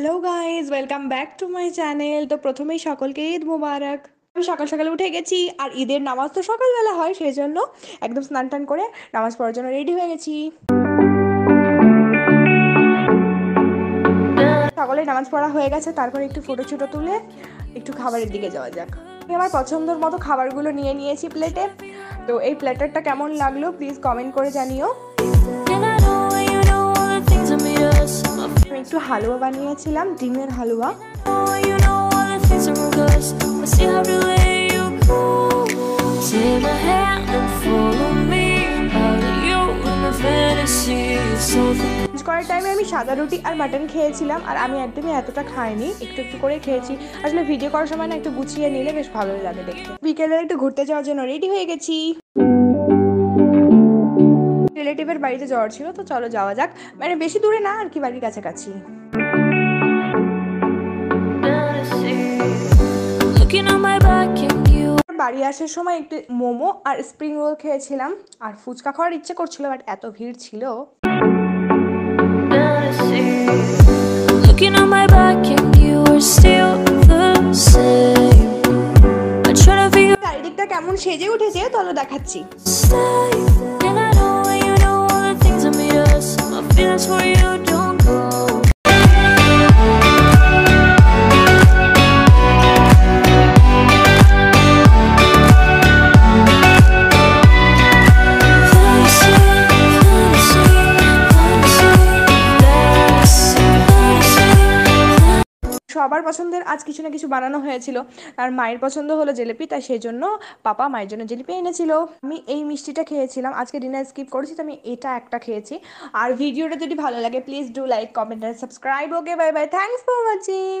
Hello guys welcome back to my channel তো প্রথমেই সকলকে ঈদ মুবারক। আমি সকাল সকালে উঠে গেছি, আর ঈদের নামাজ তো সকালবেলা হয় সেই জন্য একদম স্নান টান করে নামাজ পড়ার জন্য রেডি হয়ে গেছি। সকলে নামাজ পড়া হয়ে গেছে, তারপর একটু ফটো ছুটো তুলে একটু খাবারের দিকে যাওয়া যাক। আমি আমার পছন্দর মতো খাবারগুলো নিয়ে নিয়েছি প্লেটে তো এই প্লেটারটা কেমন লাগল প্লিজ কমেন্ট করে জানিও। হালুয়া বানিয়েছিলাম ডিমের হালুয়া। লাঞ্চ করার টাইমে আমি সাদা রুটি আর মাটন খেয়েছিলাম আর আমি একদমই এতটা খাইনি একটু একটু করে খেয়েছি। আসলে ভিডিও করার সময় না একটু গুছিয়ে নিলে বেশ ভালোই লাগে দেখতে। বিকেলে একটু ঘুরতে যাওয়ার জন্য রেডি হয়ে গেছি। রিলেটিভের বাড়িতে যাওয়ার ছিল, তো চলো যাওয়া যাক। মানে বেশি দূরে না, আর কি বাড়ির কাছাকাছি. বাড়ি আসার সময় একটু মোমো আর স্প্রিং রোল খেয়েছিলাম, আর ফুচকা খাওয়ার ইচ্ছে করছিল বাট এত ভিড় ছিল। চারিদিকটা কেমon সেজে উঠেছে, চলো দেখাচ্ছি। You don't go. সবার পছন্দের আজ কিছু না কিছু বানানো হয়েছিল। আর মায়ের পছন্দ হলো জিলিপি, তাই সেই জন্য পাপা মায়ের জন্য জিলিপি এনেছিল। আমি এই মিষ্টিটা খেয়েছিলাম। আজকে ডিনার স্কিপ করেছি, তো আমি এটা একটা খেয়েছি। আর ভিডিওটা যদি ভালো লাগে please do like comment and subscribe okay bye bye thanks for watching